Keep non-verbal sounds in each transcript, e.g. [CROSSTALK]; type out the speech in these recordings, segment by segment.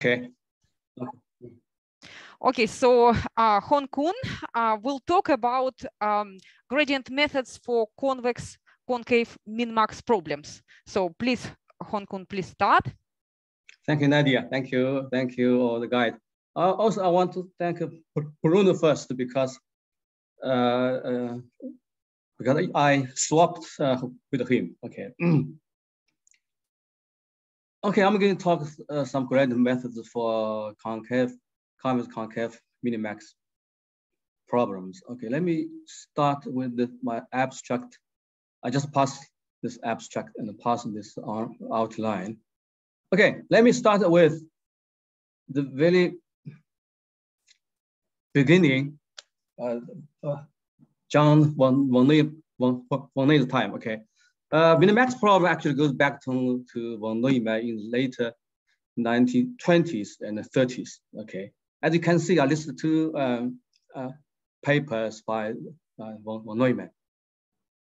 Okay. Okay, so uh, Hong Kun uh, will talk about um, gradient methods for convex concave min-max problems. So please, Hong Kun, please start. Thank you, Nadia. Thank you. Thank you, all the guide. Uh, also, I want to thank Bruno first because uh, uh, because I swapped uh, with him. Okay. [CLEARS THROAT] okay, I'm going to talk uh, some gradient methods for concave, convex concave minimax problems. Okay, let me start with the, my abstract. I just passed this abstract and pass this on outline. Okay, let me start with the very beginning, uh, uh, John von, von, von, von Neu's time, okay. Uh, Minimax problem actually goes back to, to von Neumann in later 1920s and 30s, okay. As you can see, I listed two um, uh, papers by uh, von, Neumann.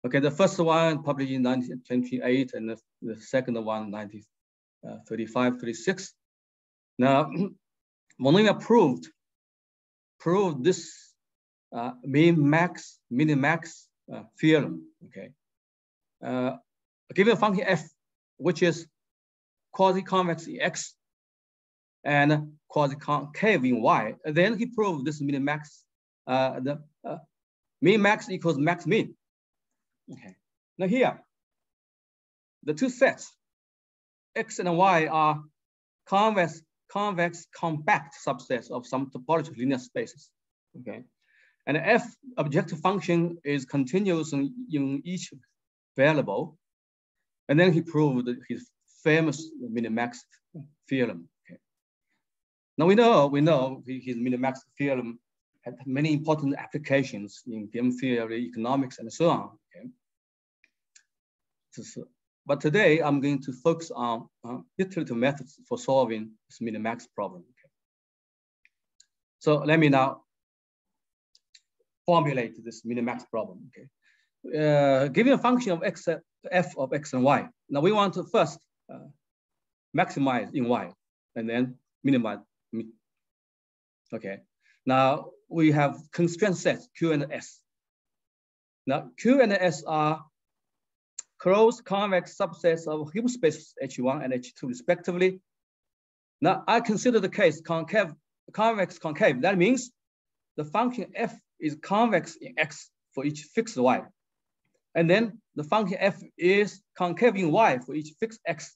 Okay, the first one published in 1928 and the, the second one 1935, 36. Now, [CLEARS THROAT] von Neumann proved prove this uh, min max, minimax uh, theorem, okay? Uh, given a function f, which is quasi-convex in x and quasi-concave in y, then he proved this minimax, uh, the uh, min max equals max min. Okay, now here, the two sets, x and y are convex convex compact subsets of some topological linear spaces. Okay, and f objective function is continuous in, in each variable, and then he proved his famous minimax theorem. Okay. Now we know we know his minimax theorem had many important applications in game theory, economics, and so on. Okay. But today I'm going to focus on uh, iterative methods for solving this minimax problem. Okay. So let me now formulate this minimax problem. Okay. Uh, given a function of x, f of x and y. Now we want to first uh, maximize in y and then minimize. Okay. Now we have constraint sets Q and S. Now Q and S are closed convex subsets of Hilbert spaces H1 and H2 respectively. Now I consider the case concave, convex concave. That means the function f is convex in x for each fixed y. And then the function f is concave in y for each fixed x.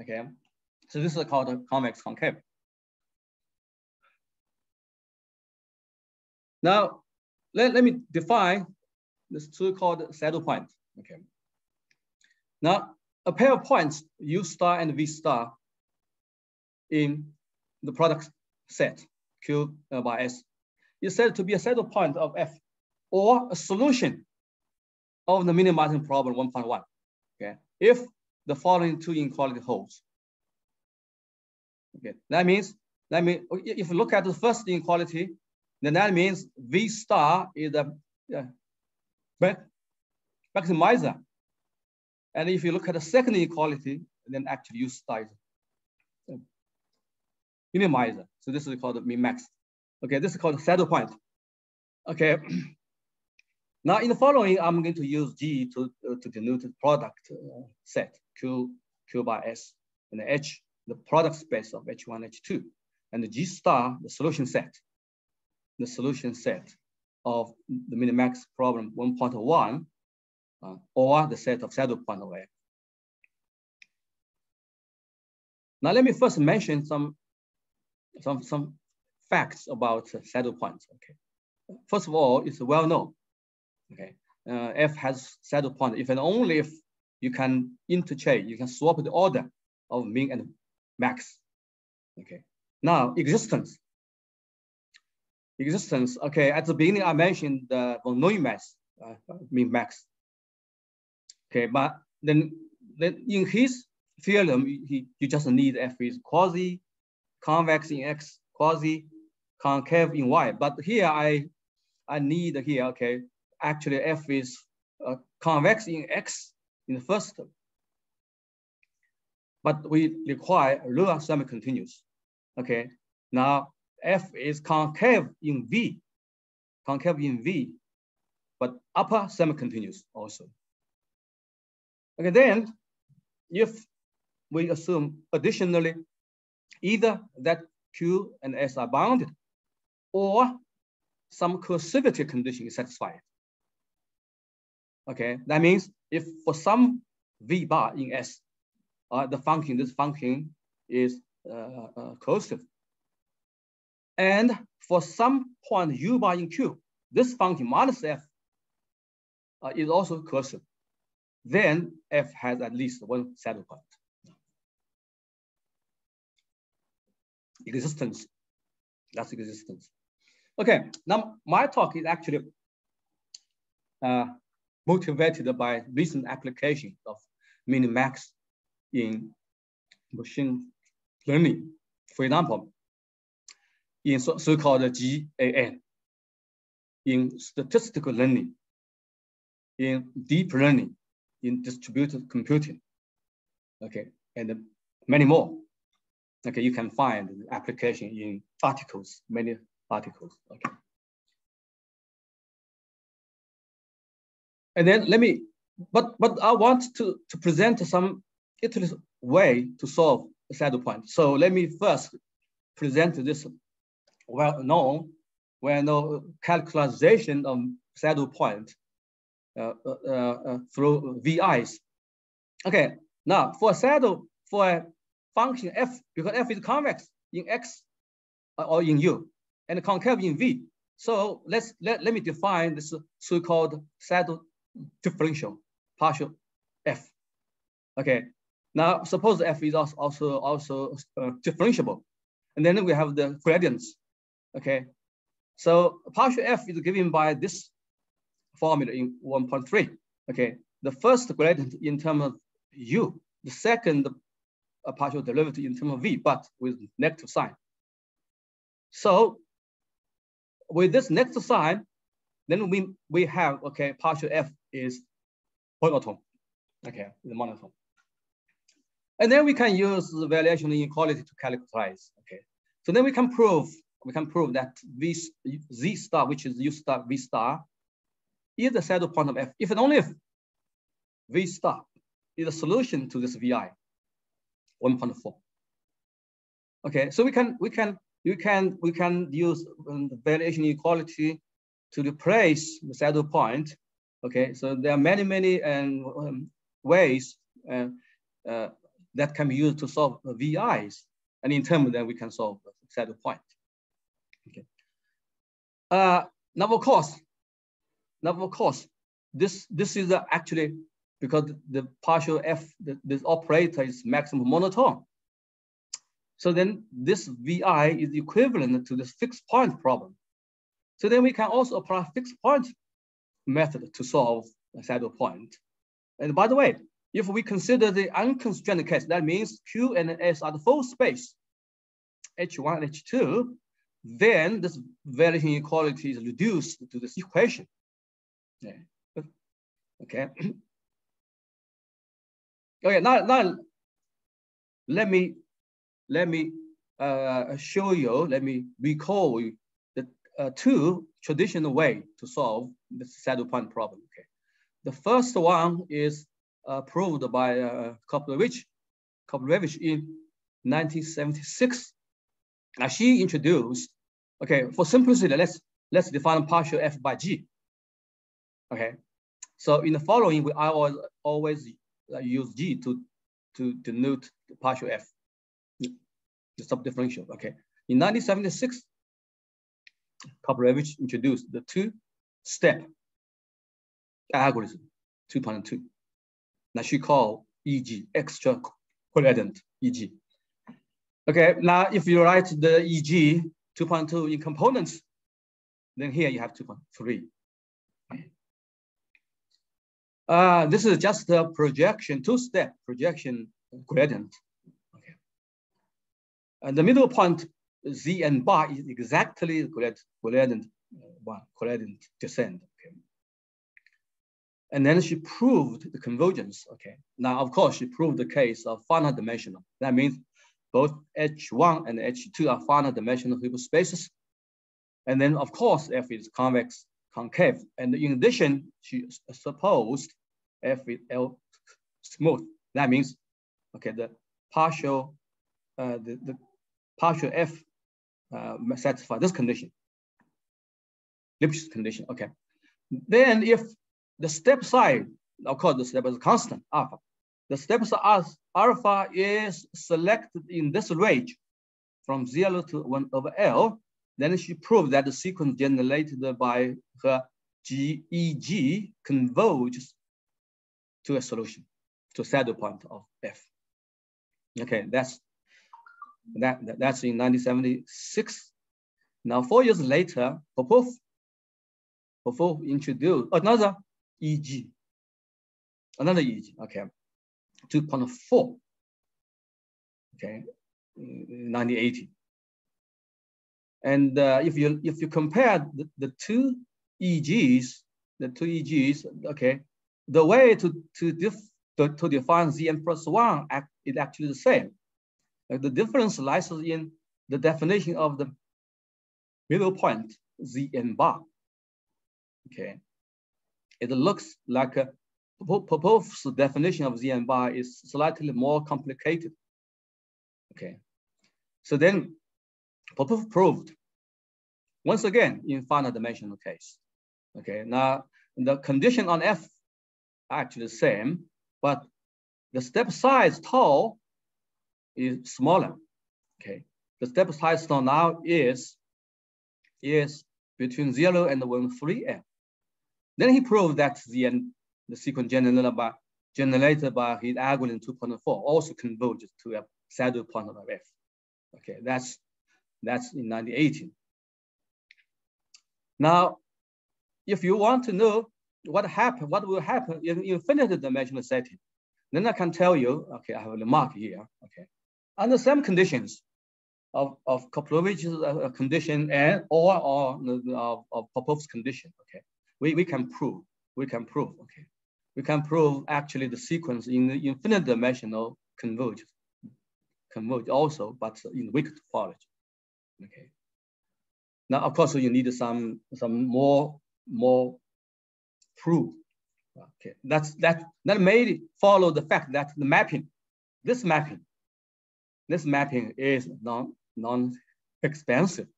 Okay, so this is called a convex concave. Now, let, let me define this two called saddle point. Okay. Now, a pair of points, U star and V star, in the product set, Q uh, by S, is said to be a saddle point of F or a solution of the minimizing problem 1.1. Okay, if the following two inequality holds. Okay, that means that means if you look at the first inequality, then that means V star is a maximizer and if you look at the second inequality, then actually you start minimizer. So this is called min max. Okay, this is called saddle point. Okay. [CLEARS THROAT] now in the following, I'm going to use G to, uh, to denote the product uh, set Q, Q by S, and H, the product space of H1, H2, and the G star, the solution set, the solution set of the minimax problem 1.1 uh, or the set of saddle point array. Now let me first mention some, some, some facts about saddle points. Okay, first of all, it's well known. Okay, uh, F has saddle point if and only if you can interchange, you can swap the order of min and max. Okay, now existence. Existence. Okay, at the beginning I mentioned the von Neumann uh, min max. Okay, but then, then in his theorem, he, you just need F is quasi convex in X, quasi concave in Y. But here I, I need here, okay, actually F is uh, convex in X in the first term. But we require lower semi-continuous. Okay, now F is concave in V, concave in V, but upper semi-continuous also. Okay, then if we assume additionally either that Q and S are bounded or some coercivity condition is satisfied. Okay, that means if for some V bar in S, uh, the function, this function is uh, uh, coercive. And for some point U bar in Q, this function minus F uh, is also coercive. Then F has at least one saddle point. Existence, that's existence. Okay, now my talk is actually uh, motivated by recent application of minimax in machine learning. For example, in so-called GAN, in statistical learning, in deep learning, in distributed computing, okay, and many more. Okay, you can find application in articles, many articles, okay. And then let me, but but I want to, to present some iterative way to solve a saddle point. So let me first present this well-known, well-known calculation of saddle point uh, uh, uh, through VIs. Okay, now for a saddle, for a function f, because f is convex in x or in u, and concave in v. So let's let, let me define this so-called saddle differential partial f. Okay, now suppose f is also also, also uh, differentiable, and then we have the gradients. Okay, so partial f is given by this formula in 1.3. Okay, the first gradient in terms of u, the second uh, partial derivative in terms of v, but with negative sign. So with this negative sign, then we, we have, okay, partial f is monotone. Okay, the monotone. And then we can use the variation inequality to characterize, Okay, so then we can prove we can prove that this Z star, which is u star v star, is the saddle point of f. If and only if v star is a solution to this vi 1.4. Okay, so we can we can we can we can use um, the variation inequality to replace the saddle point Okay, so there are many, many um, ways uh, uh, that can be used to solve VIs. And in terms then we can solve saddle point. Okay. Uh, now, of course, now, of course, this, this is actually because the partial f, the, this operator is maximum monotone. So then this VI is equivalent to this fixed point problem. So then we can also apply fixed point method to solve a saddle point. And by the way, if we consider the unconstrained case, that means Q and S are the full space, H1 and H2, then this variation inequality is reduced to this equation. Yeah. Okay. [CLEARS THROAT] okay, now, now let me let me uh, show you, let me recall the uh, two traditional way to solve the saddle point problem. Okay, the first one is uh, proved by uh, Korpelevich, Korpelevich in 1976. Now she introduced, okay, for simplicity, let's let's define partial f by g. Okay, so in the following, we I always always uh, use g to to denote the partial f, the subdifferential. Okay, in 1976, Korpelevich introduced the two-step algorithm 2.2. Now she called EG, extra gradient EG. Okay, now if you write the EG 2.2 in components, then here you have 2.3. Uh, this is just a projection, two-step projection gradient. Okay. And the middle point z and bar is exactly gradient one, gradient descent. Okay. And then she proved the convergence. Okay. Now, of course, she proved the case of finite dimensional. That means both H1 and H2 are finite dimensional Hilbert spaces. And then of course, F is convex concave. And in addition, she supposed F is L smooth. That means, okay, the partial, uh, the, the partial F uh, satisfy this condition, Lipschitz condition, okay. Then if the step size, of course, the step is constant, alpha. The step size alpha is selected in this range from zero to one over L, then she proved that the sequence generated by her GEG converges to a solution, to a saddle point of F. Okay, that's that, that's in 1976. Now, four years later, Popov, Popov introduce another EG, another EG, okay, 2.4, okay, 1980. And uh, if you if you compare the, the two EGs, the two EGs, okay, the way to to, def, to, to define Zn plus one act, is actually the same. Like the difference lies in the definition of the middle point, Zn bar. Okay, it looks like a Popov's definition of Zn bar is slightly more complicated. Okay, so then Popov proved once again in finite dimensional case. Okay, now the condition on F actually the same, but the step size tau is smaller. Okay, the step size tau now is is between zero and one three F. Then he proved that the the sequence generated by generated by his algorithm 2.4 also converges to a saddle point of F. Okay, that's that's in 1918. Now, if you want to know what happen, what will happen in infinite dimensional setting, then I can tell you, okay, I have a remark here, okay. Under some conditions of, of Korpelevich's uh, condition and or, or of, of Popov's condition, okay, we, we can prove, we can prove, okay. We can prove actually the sequence in the infinite dimensional converge, converge also, but in weak topology. Okay. Now, of course, you need some some more more proof. Okay, that's that that may follow the fact that the mapping, this mapping, this mapping is non non expansive.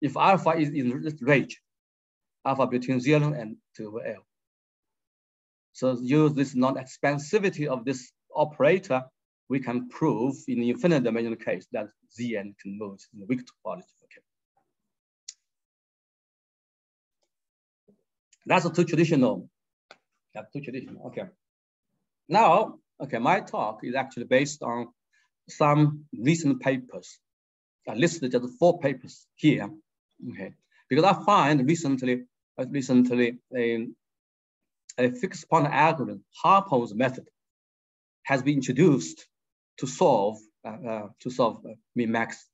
If alpha is in this range, alpha between zero and two over L. So use this non-expansivity of this operator we can prove in the infinite dimensional case that Zn converges in the weak topology. Okay. That's too traditional. That's traditional. Okay. Now, okay, my talk is actually based on some recent papers. I listed just four papers here. Okay, because I find recently, uh, recently a, a fixed point algorithm, Halpern's method, has been introduced to solve uh, uh, to solve min-max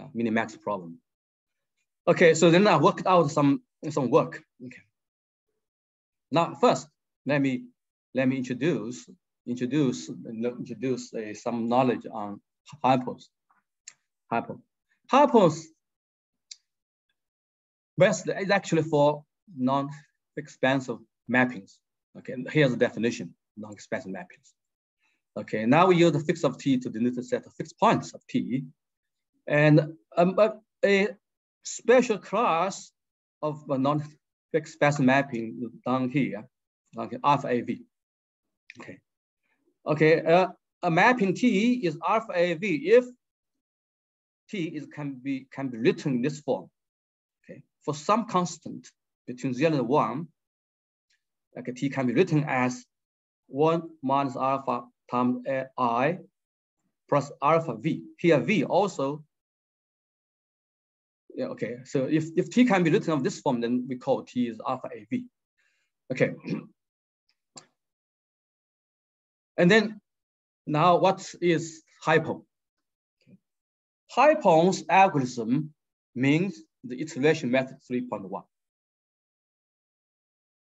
uh, min-max problem. Okay, so then I worked out some some work. Okay. Now first, let me let me introduce introduce introduce uh, some knowledge on Halpern's. Halpern. Halpern's best is actually for non-expansive mappings. Okay, here's the definition: non-expansive mappings. Okay, now we use the fix of t to denote a set of fixed points of t. And um, a special class of space mapping down here, okay, alpha AV. Okay, okay, uh, a mapping T is alpha AV if T is can be can be written in this form. For some constant between zero and one, like T can be written as one minus alpha times I plus alpha V. Here V also, yeah, okay. So if, if T can be written of this form, then we call T is alpha AV. Okay. [CLEARS THROAT] And then now what is Halpern? Halpern's algorithm means the iteration method 3.1.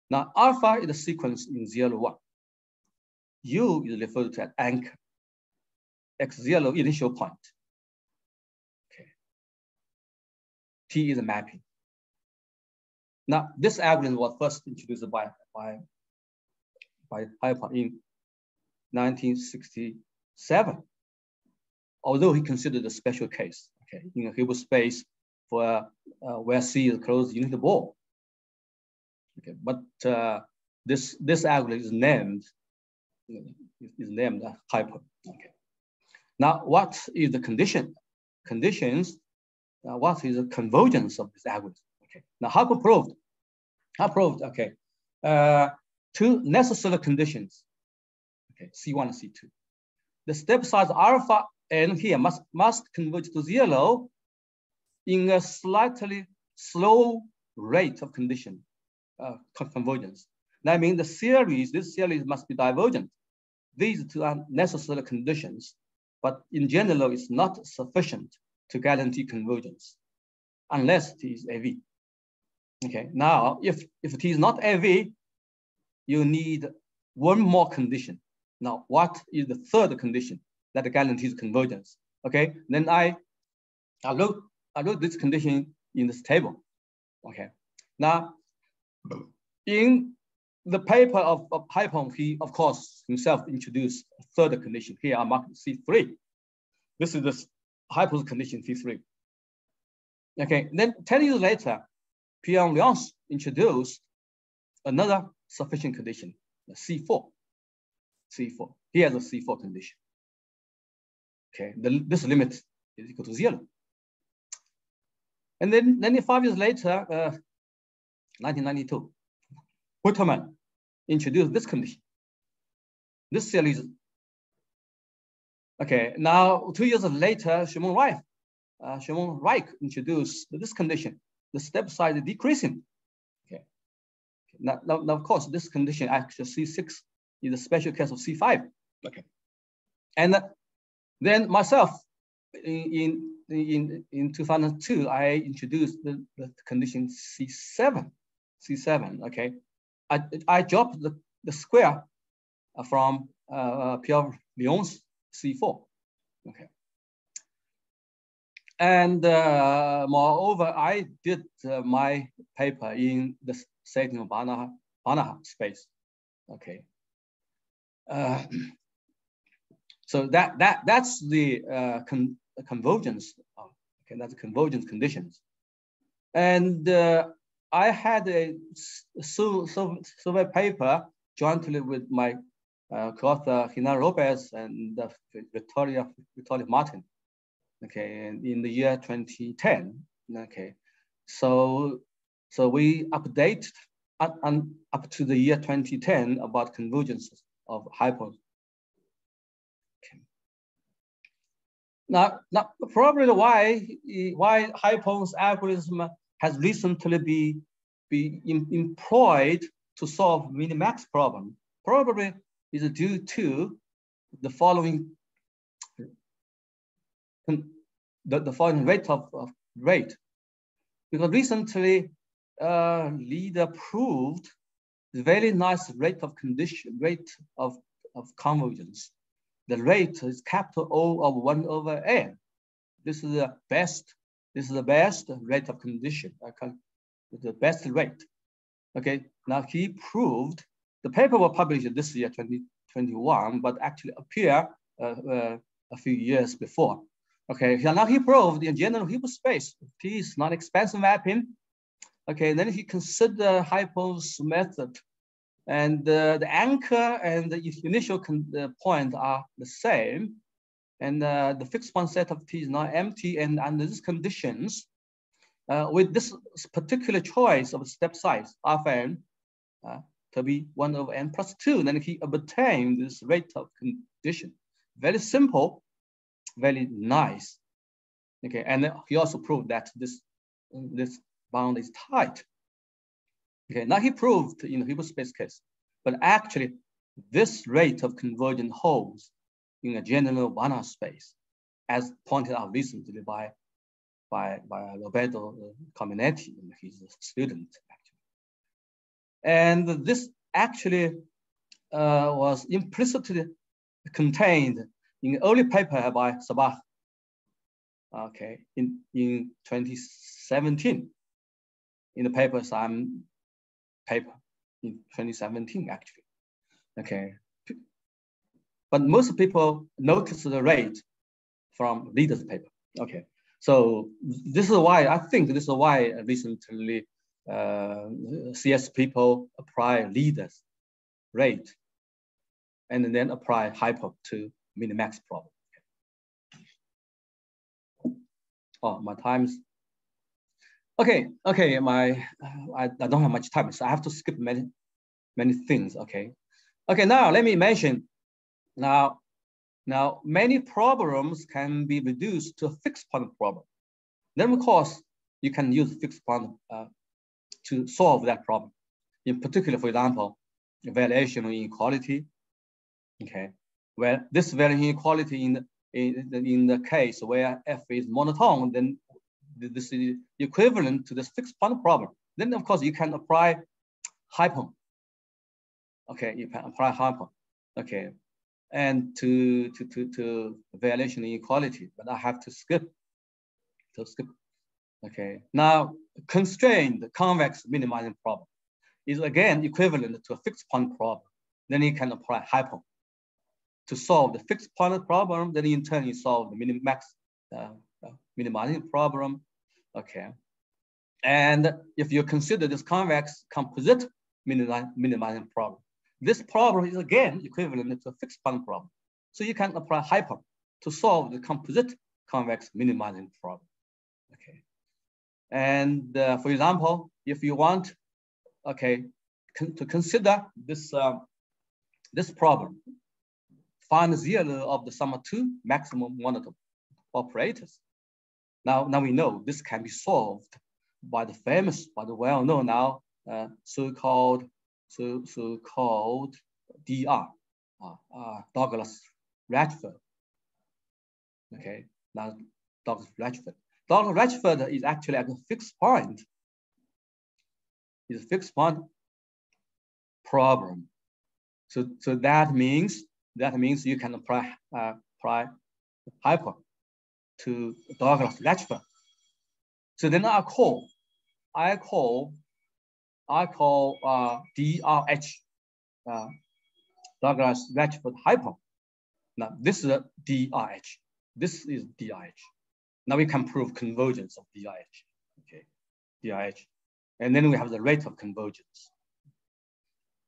Now alpha is the sequence in zero one. U is referred to as anchor. x0 initial point. Okay. T is a mapping. Now, this algorithm was first introduced by, by, by Halpern in 1967, although he considered a special case, okay, in a Hilbert space for uh, where C is closed unit ball. Okay, but uh, this this algorithm is named is named Halpern. Okay. Now, what is the condition? Conditions. Uh, what is the convergence of this algorithm? Okay. Now, Halpern proved. How proved? Okay. Uh, two necessary conditions. Okay, C1 and C2. The step size alpha n here must must converge to zero in a slightly slow rate of condition uh, convergence. That means the series, this series must be divergent. These two are necessary conditions, but in general, it's not sufficient to guarantee convergence unless T is AV. Okay, now if, if T is not AV, you need one more condition. Now, what is the third condition that guarantees convergence? Okay, then I, I wrote, Wrote this condition in this table. Okay, now in the paper of, of Halpern, he, of course, himself introduced a third condition. Here I marked C3. This is the Halpern's condition C3. Okay, then 10 years later, Pierre Lions introduced another sufficient condition, C4. C4. Here's a C4 condition. Okay, the, this limit is equal to zero. And then, then five years later, uh, 1992, Hutterman introduced this condition. This series. Okay, now two years later, Shimon Reich, uh, Shimon Reich introduced this condition, the step size decreasing. Okay, now, now, now of course, this condition actually C6 is a special case of C5. Okay, and then myself in in in in 2002, I introduced the, the condition C7, C7. Okay, I, I dropped the, the square uh, from uh, Pierre Lions' C4. Okay. And uh, moreover, I did uh, my paper in the setting of Banach, space. Okay. Uh, [CLEARS THROAT] so that that that's the uh, con convergence. Okay, that's the convergence conditions. And uh, I had a survey paper jointly with my uh, co-author Hina Lopez and uh, Victoria Victoria Martin. Okay, in the year 2010. Okay, so so we update up, up to the year 2010 about convergence of Halpern's. Okay. Now, now probably why why Halpern's algorithm has recently be, be in, employed to solve minimax problem. Probably is due to the following the, the following rate of, of rate. Because recently, uh, Lieder proved very nice rate of condition, rate of, of convergence. The rate is capital O of one over n. This is the best this is the best rate of condition, the best rate. Okay, now he proved, the paper was published this year, 2021, but actually appear uh, uh, a few years before. Okay, now he proved in general Hilbert space, T is non-expansive mapping. Okay, then he considered Halpern's method and uh, the anchor and the initial point are the same. And uh, the fixed point set of T is not empty. And under these conditions, uh, with this particular choice of step size, Rn, uh, to be one over n plus two, then he obtained this rate of condition. Very simple, very nice. Okay, and he also proved that this, this bound is tight. Okay, now he proved in the Hilbert space case, but actually this rate of convergent holds in a general Banach space, as pointed out recently by, by, by Roberto Cominetti, his student, actually. And this actually uh, was implicitly contained in an early paper by Sabach, okay, in, in 2017, in the papers I'm paper in 2017, actually, okay. But most people notice the rate from Lieder's paper, okay. So this is why, I think this is why recently uh, CS people apply Lieder's rate and then apply Halpern to minimax problem. Oh, my time's okay. Okay, my I, I don't have much time, so I have to skip many many things. Okay, okay. Now let me mention. Now, now many problems can be reduced to a fixed point problem. Then of course you can use fixed point uh, to solve that problem. In particular, for example, valuation inequality. Okay, well, this valuation inequality in the, in, the in the case where f is monotone, then this is equivalent to this fixed point problem. Then of course you can apply Halpern. Okay, you can apply Halpern. Okay, and to to to to valuation inequality, but I have to skip to skip. Okay, now constrained convex minimizing problem is again equivalent to a fixed point problem. Then you can apply Halpern to solve the fixed point problem. Then in turn you solve the minimax uh, uh, minimizing problem. Okay, and if you consider this convex composite minimizing problem, this problem is again equivalent to a fixed point problem. So you can apply Halpern to solve the composite convex minimizing problem. Okay. And uh, for example, if you want, okay, con to consider this, uh, this problem, find zero of the sum of two maximum monotone operators. Now, now we know this can be solved by the famous, by the well-known now, uh, so-called so, so-called DR, uh, uh, Douglas Rachford. Okay, now Douglas Rachford. Dr. Rachford is actually at a fixed point. It's a fixed point problem. So, so that means that means you can apply uh, apply Halpern to Douglas Rachford. So then I call I call I call uh, DRH uh, Douglas Rachford Halpern. Now this is a DRH. This is DRH. Now we can prove convergence of DRH, okay, DRH. And then we have the rate of convergence.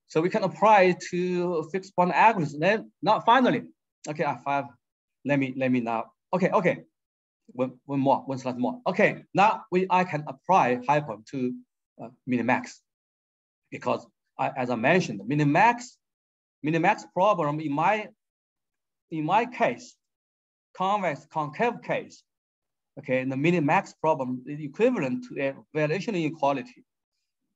So we can apply to fixed point algorithm. Then now finally, okay, I have, let me, let me now, okay, okay. One, one more, one slide more. Okay, now we, I can apply Halpern to uh, minimax because I, as I mentioned, minimax, minimax problem in my, in my case, convex concave case, okay, the minimax problem is equivalent to a valuation inequality,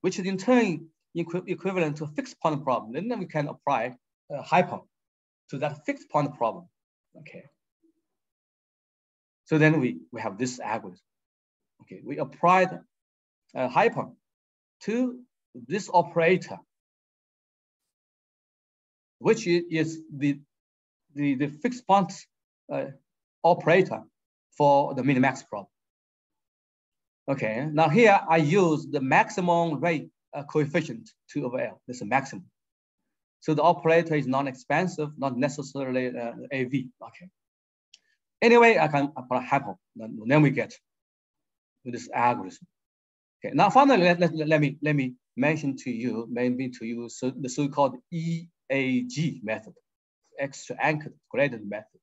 which is in turn equi equivalent to a fixed point problem. And then we can apply a Halpern to that fixed point problem, okay. So then we, we have this algorithm. Okay, we applied a Halpern to this operator, which is the, the, the fixed point uh, operator for the minimax problem. Okay, now here I use the maximum rate uh, coefficient 2 over L. This is maximum. So the operator is non-expansive, not necessarily uh, AV. Okay. Anyway, I can apply Halpern. Then, we get this algorithm. Okay. Now finally, let, let, let me let me mention to you, maybe to you, so the so-called EAG method, extra anchored gradient method.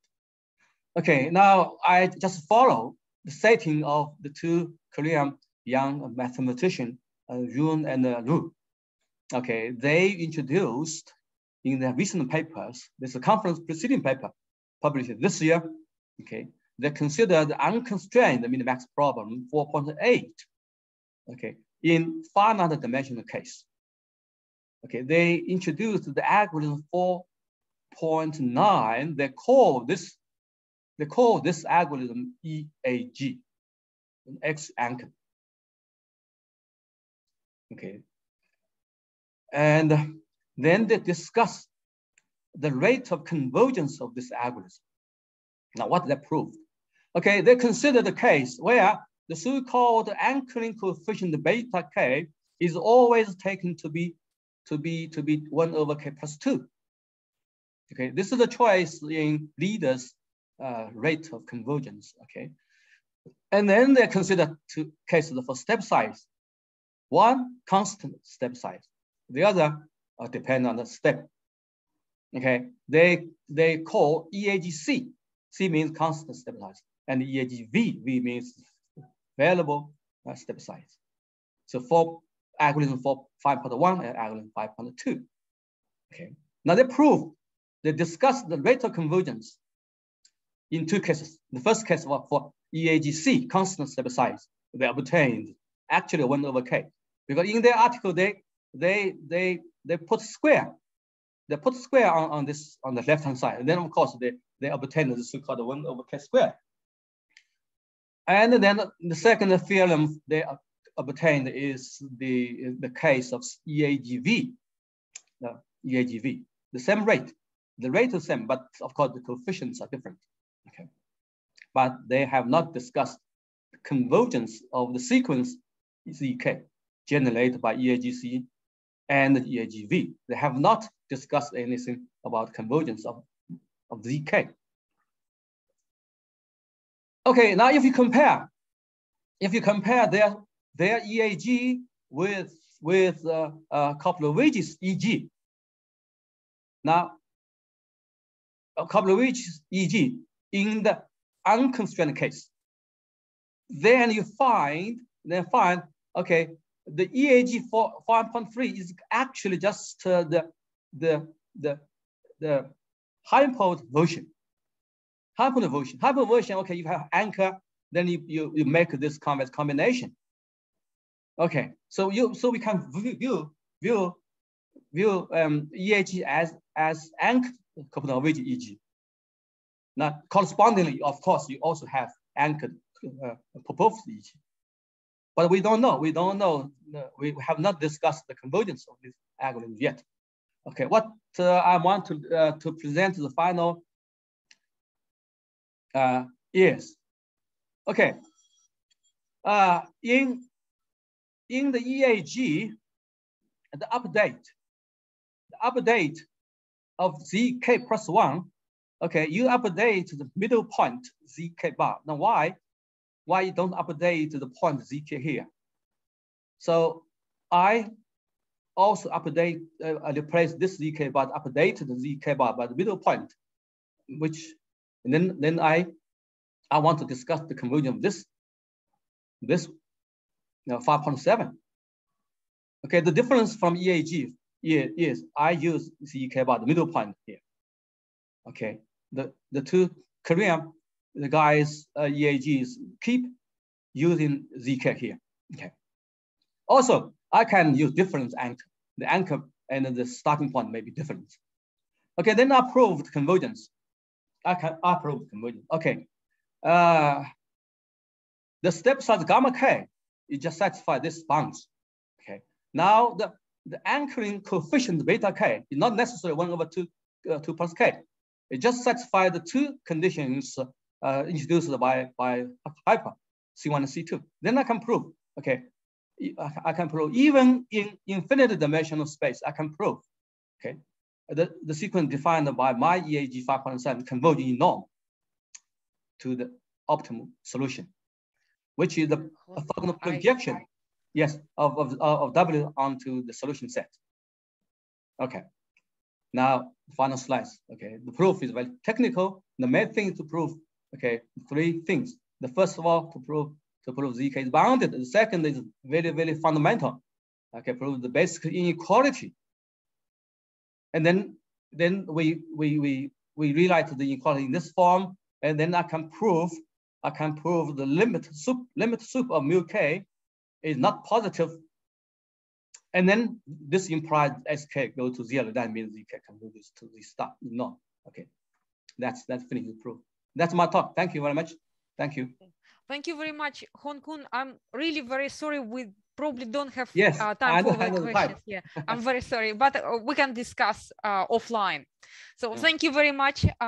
Okay, now I just follow the setting of the two Korean young mathematician, uh, Yoon and uh. Okay, they introduced in their recent papers, this conference preceding paper published this year, okay, they considered the unconstrained minimax problem 4.8, okay, in finite dimensional case. Okay, they introduced the algorithm 4.9, they call this they call this algorithm EAG, X anchor. Okay. And then they discuss the rate of convergence of this algorithm. Now, what they proved? Okay, they consider the case where the so-called anchoring coefficient beta k is always taken to be to be to be one over k plus two. Okay, this is the choice in Lieder's uh, rate of convergence. Okay, and then they consider two cases for step size. One constant step size, the other uh, depend on the step. Okay, they they call EAGC. C means constant step size, and EAGV V means variable uh, step size. So for algorithm for 5.1 and algorithm 5.2. Okay. Now they prove, they discuss the rate of convergence in two cases. The first case was for EAGC, constant step size. They obtained actually one over K. Because in their article, they they they they put square. They put square on, on this on the left-hand side. And then of course they, they obtain the so-called one over K square. And then the second theorem they obtained is the, the case of EAGV, the EAGV, the same rate. The rate is same, but of course the coefficients are different. Okay, but they have not discussed convergence of the sequence ZK generated by EAGC and the EAGV. They have not discussed anything about convergence of, of ZK. Okay, now if you compare, if you compare their their EAG with, with uh, Korpelevich's EG. Now, Korpelevich's EG in the unconstrained case. Then you find, then find, okay, the EAG for 5.3 is actually just uh, the, the, the, the Halpern version. Halpern version. Halpern version, okay, you have anchor, then you, you, you make this convex combination. Okay, so you so we can view view view um, EAG as as anchored coupling EG. Now, correspondingly, of course, you also have anchored uh, proposed EG. But we don't know. We don't know. We have not discussed the convergence of this algorithm yet. Okay, what uh, I want to uh, to present the final uh, is okay. Uh, in in the EAG, the update, the update of ZK plus one, okay, you update the middle point ZK bar. Now why? Why you don't update the point ZK here? So I also update, uh, replace this ZK but update the ZK bar by the middle point, which, then, then I, I want to discuss the conversion of this, this know, 5.7. Okay, the difference from EAG is I use ZK bar, the middle point here. Okay, the, the two Korean, the guys, uh, EAGs keep using ZK here. Okay. Also, I can use different anchor. The anchor and the starting point may be different. Okay, then I approved convergence. I can approve convergence. Okay. Uh, the step size gamma k it just satisfies this bounds. Okay. Now the, the anchoring coefficient beta k is not necessarily one over two, uh, two plus k. It just satisfies the two conditions uh, introduced by, by Halpern, C1 and C2. Then I can prove, okay, I can prove even in infinite dimensional space, I can prove, okay, the, the sequence defined by my EAG 5.7 converging in norm to the optimal solution which is the orthogonal projection, yes, of, of, of W onto the solution set. Okay. Now, final slides. Okay, the proof is very technical. The main thing to prove, okay, three things. The first of all, to prove to prove ZK is bounded. The second is very, very fundamental. Okay, prove the basic inequality. And then, then we we we we rewrite the inequality in this form, and then I can prove I can prove the limit sup, limit sup of mu k is not positive. And then this implies sk go to zero. That means you can this to the stop. No, okay. That's that's finished the proof. That's my talk. Thank you very much. Thank you. Thank you very much, Hong Kun. I'm really very sorry we probably don't have yes, uh, time for the questions. Yeah, I'm very sorry, but uh, we can discuss uh, offline. So thank you very much. Uh,